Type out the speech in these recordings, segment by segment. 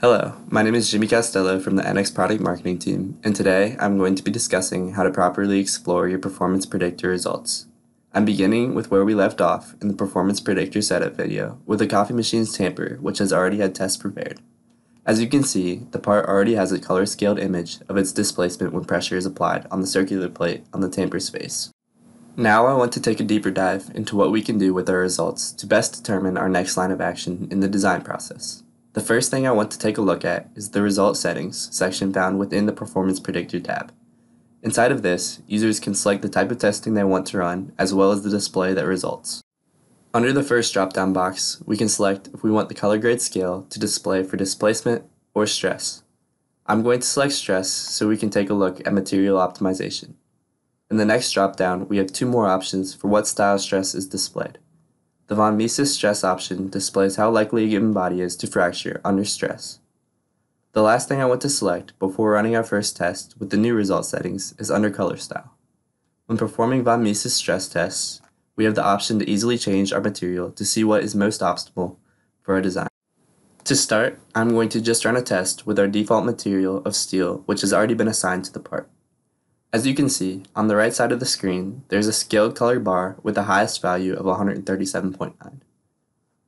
Hello, my name is Jimmy Castello from the NX Product Marketing Team, and today I'm going to be discussing how to properly explore your performance predictor results. I'm beginning with where we left off in the performance predictor setup video with the coffee machine's tamper, which has already had tests prepared. As you can see, the part already has a color scaled image of its displacement when pressure is applied on the circular plate on the tamper's face. Now I want to take a deeper dive into what we can do with our results to best determine our next line of action in the design process. The first thing I want to take a look at is the Result Settings section found within the Performance Predictor tab. Inside of this, users can select the type of testing they want to run as well as the display that results. Under the first drop-down box, we can select if we want the color grade scale to display for displacement or stress. I'm going to select stress so we can take a look at material optimization. In the next drop-down, we have two more options for what style stress is displayed. The von Mises stress option displays how likely a given body is to fracture under stress. The last thing I want to select before running our first test with the new result settings is under color style. When performing von Mises stress tests, we have the option to easily change our material to see what is most optimal for our design. To start, I'm going to just run a test with our default material of steel which has already been assigned to the part. As you can see, on the right side of the screen, there's a scaled color bar with the highest value of 137.9.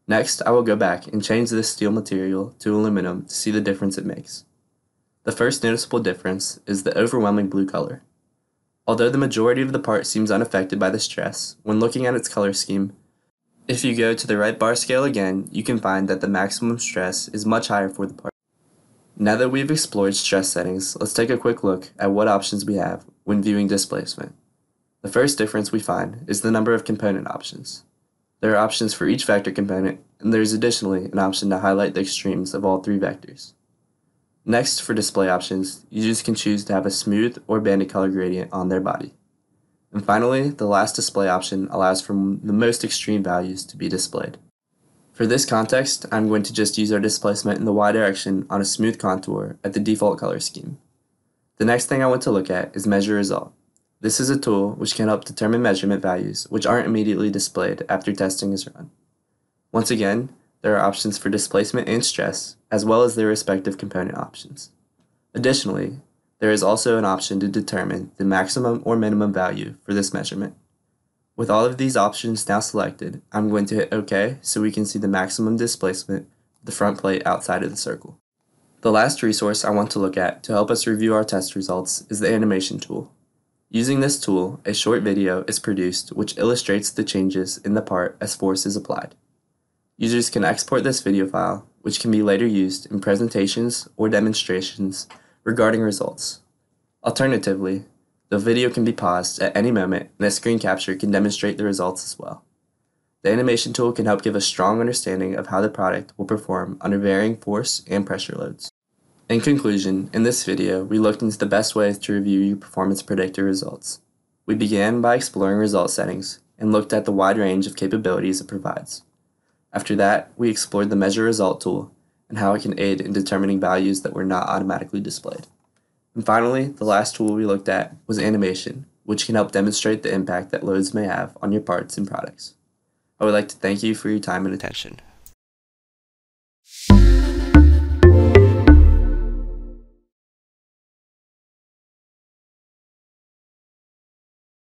Next, I will go back and change this steel material to aluminum to see the difference it makes. The first noticeable difference is the overwhelming blue color. Although the majority of the part seems unaffected by the stress, when looking at its color scheme, if you go to the right bar scale again, you can find that the maximum stress is much higher for the part. Now that we've explored stress settings, let's take a quick look at what options we have when viewing displacement. The first difference we find is the number of component options. There are options for each vector component, and there is additionally an option to highlight the extremes of all three vectors. Next, for display options, users can choose to have a smooth or banded color gradient on their body. And finally, the last display option allows for the most extreme values to be displayed. For this context, I'm going to just use our displacement in the y direction on a smooth contour at the default color scheme. The next thing I want to look at is measure result. This is a tool which can help determine measurement values which aren't immediately displayed after testing is run. Once again, there are options for displacement and stress, as well as their respective component options. Additionally, there is also an option to determine the maximum or minimum value for this measurement. With all of these options now selected, I'm going to hit OK so we can see the maximum displacement of the front plate outside of the circle. The last resource I want to look at to help us review our test results is the animation tool. Using this tool, a short video is produced which illustrates the changes in the part as force is applied. Users can export this video file, which can be later used in presentations or demonstrations regarding results. Alternatively, the video can be paused at any moment and a screen capture can demonstrate the results as well. The animation tool can help give a strong understanding of how the product will perform under varying force and pressure loads. In conclusion, in this video, we looked into the best ways to review your performance predictor results. We began by exploring result settings and looked at the wide range of capabilities it provides. After that, we explored the measure result tool and how it can aid in determining values that were not automatically displayed. And finally, the last tool we looked at was animation, which can help demonstrate the impact that loads may have on your parts and products. I would like to thank you for your time and attention.